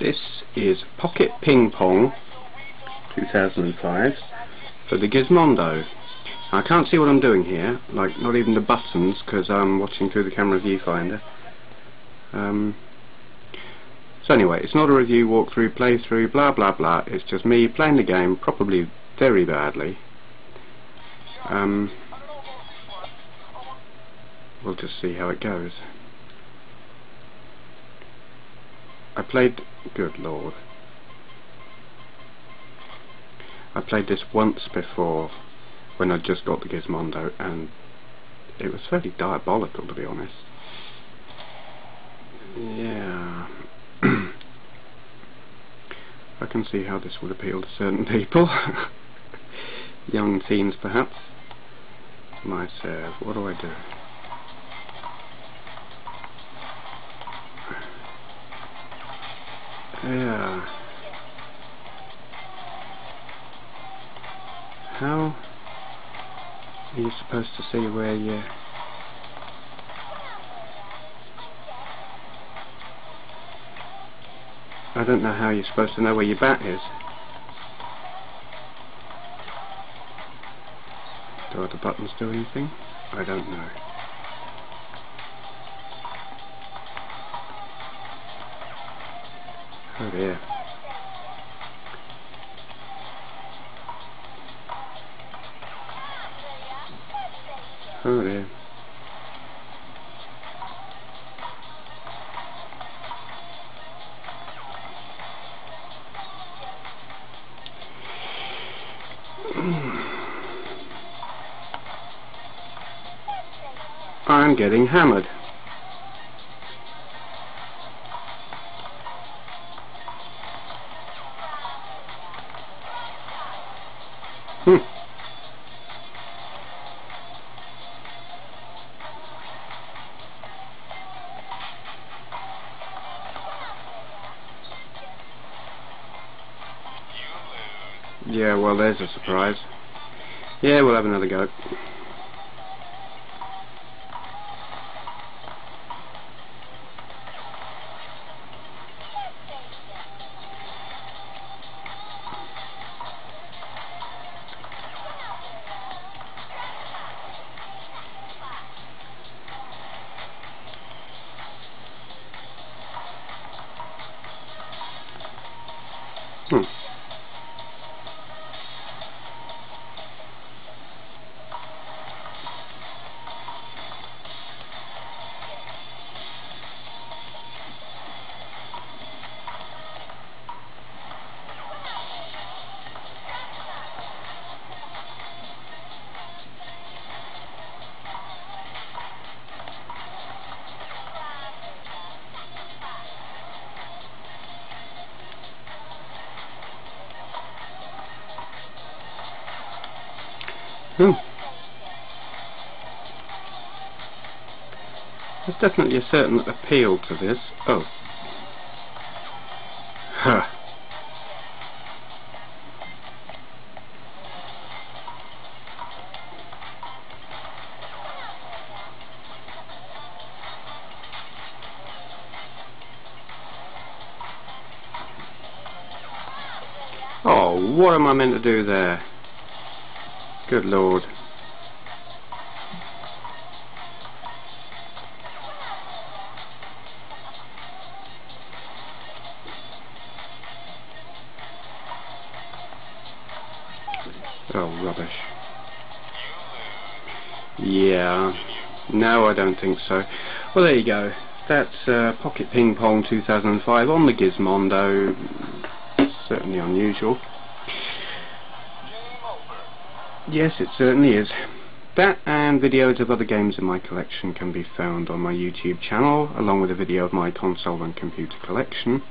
This is Pocket Ping Pong 2005 for the Gizmondo. I can't see what I'm doing here, like not even the buttons because I'm watching through the camera viewfinder. Um, so anyway, it's not a review, walkthrough, playthrough, blah blah blah, it's just me playing the game, probably very badly. Um, we'll just see how it goes. I played... good lord. I played this once before when I just got the Gizmondo and it was fairly diabolical to be honest. Yeah. I can see how this would appeal to certain people. Young teens perhaps. Myself, what do I do? Yeah. How are you supposed to see where you... I don't know how you're supposed to know where your bat is. Do the buttons do anything? I don't know. Oh dear. Oh dear. I'm getting hammered. Hmm. Yeah, well, there's a surprise. Yeah, we'll have another go. Hmm. Hmm. There's definitely a certain appeal to this. Oh. Huh. Oh, what am I meant to do there? Good lord. Oh, rubbish. Yeah. No, I don't think so. Well, there you go. That's uh, Pocket Ping Pong 2005 on the Gizmondo. Certainly unusual. Yes, it certainly is. That and videos of other games in my collection can be found on my YouTube channel, along with a video of my console and computer collection.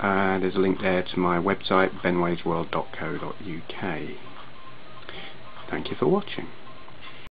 Uh, there's a link there to my website, benwaysworld.co.uk. Thank you for watching.